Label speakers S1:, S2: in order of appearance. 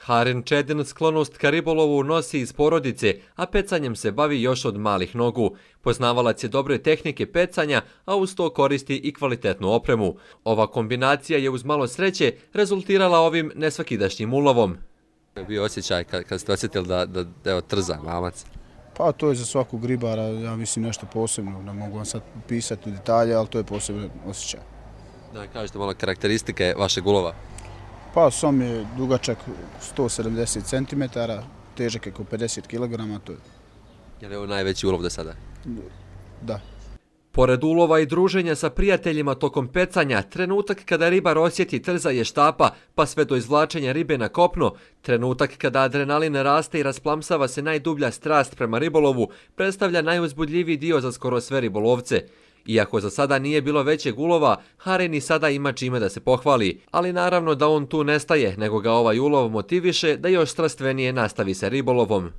S1: Harin Čedin sklonost ka ribolovu nosi iz porodice, a pecanjem se bavi još od malih nogu. Poznavalac je dobre tehnike pecanja, a uz to koristi i kvalitetnu opremu. Ova kombinacija je uz malo sreće rezultirala ovim nesvakidašnjim ulovom. Je bio osjećaj kad ste osjetili da, da, da je trza mamac?
S2: Pa to je za svakog ribara, ja mislim nešto posebno, ne mogu vam sad pisati u detalje, ali to je posebno osjećaj.
S1: Da kažete malo karakteristike vašeg ulova.
S2: Pa som je dugačak 170 cm, težak je oko 50 kg, to je.
S1: Je li ovo najveći ulov do sada?
S2: Da.
S1: Pored ulova i druženja sa prijateljima tokom pecanja, trenutak kada ribar osjeti trza je štapa, pa sve do izvlačenja ribe na kopno, trenutak kada adrenalin raste i rasplamsava se najdublja strast prema ribolovu, predstavlja najuzbudljiviji dio za skoro sve ribolovce. Iako za sada nije bilo većeg ulova, Harini sada ima čime da se pohvali, ali naravno da on tu nestaje, nego ga ovaj ulov motiviše da još strastvenije nastavi sa ribolovom.